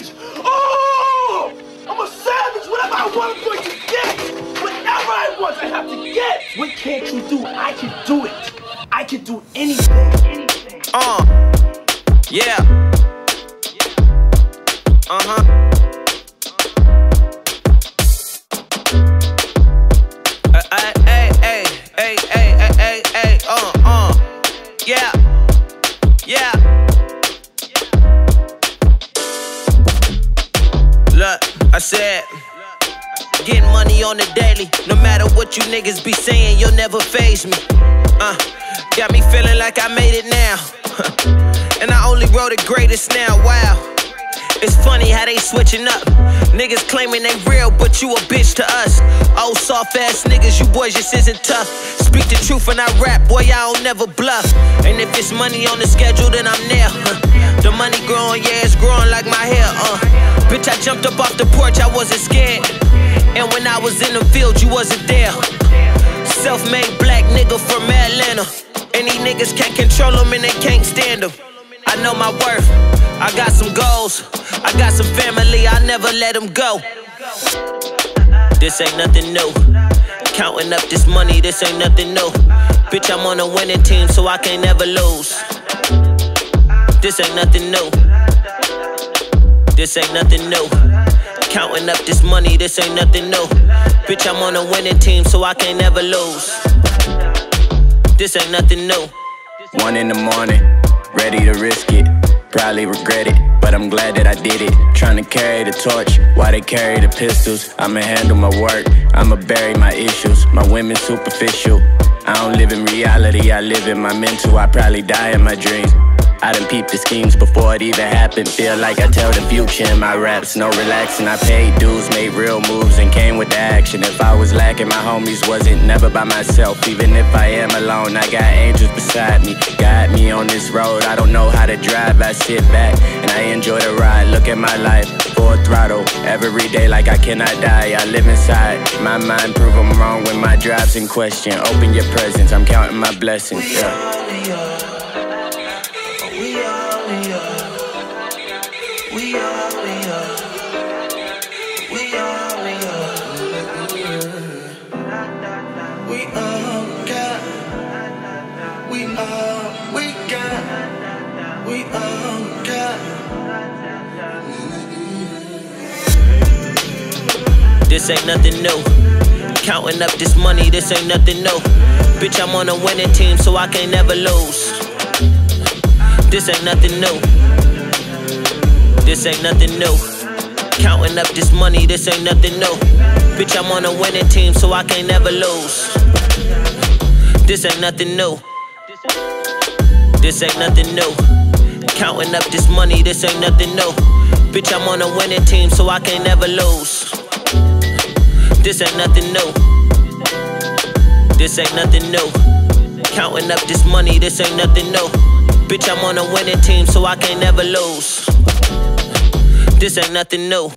savage! Oh! I'm a savage! Whatever I want, I'm going to get! Whatever I want, I have to get! What can't you do? I can do it! I can do anything! Uh, yeah. Uh huh. Hey, hey, hey, hey, hey, hey, hey, uh, uh, yeah, yeah. I said, getting money on the daily. No matter what you niggas be saying, you'll never phase me. Uh, got me feeling like I made it now. and I only wrote the greatest now, wow. It's funny how they switching up. Niggas claiming they real, but you a bitch to us. Old soft ass niggas, you boys just isn't tough. Speak the truth when I rap, boy, I don't never bluff. And if it's money on the schedule, then I'm there. Huh. The money growing, yeah, it's growing like my hair. Jumped up off the porch, I wasn't scared. And when I was in the field, you wasn't there. Self-made black nigga from Atlanta. Any niggas can't control them and they can't stand them. I know my worth. I got some goals. I got some family. I never let them go. This ain't nothing new. Counting up this money, this ain't nothing new. Bitch, I'm on a winning team, so I can't never lose. This ain't nothing new. This ain't nothing new. Counting up this money, this ain't nothing new. Bitch, I'm on a winning team, so I can't never lose. This ain't nothing new. One in the morning, ready to risk it. Probably regret it, but I'm glad that I did it. Trying to carry the torch while they carry the pistols. I'ma handle my work, I'ma bury my issues. My women superficial. I don't live in reality, I live in my mental. I probably die in my dreams. I done peeped the schemes before it even happened. Feel like I tell the future in my raps. No relaxing, I paid dues, made real moves, and came with the action. If I was lacking, my homies wasn't never by myself. Even if I am alone, I got angels beside me. Guide me on this road, I don't know how to drive. I sit back and I enjoy the ride. Look at my life, full throttle. Every day like I cannot die. I live inside. My mind prove I'm wrong when my drive's in question. Open your presence, I'm counting my blessings. Yeah. This ain't nothing new. Counting up this money, this ain't nothing new. Bitch, I'm on a winning team, so I can't never lose. This ain't nothing new. This ain't nothing new. Counting up this money, this ain't nothing new. Bitch, I'm on a winning team, so I can't never lose. This ain't nothing new. This ain't nothing new. Counting up this money, this ain't nothing new. Bitch, I'm on a winning team, so I can't never lose. This ain't nothing new. This ain't nothing new. Counting up this money, this ain't nothing new. Bitch, I'm on a winning team, so I can't never lose. This ain't nothing new.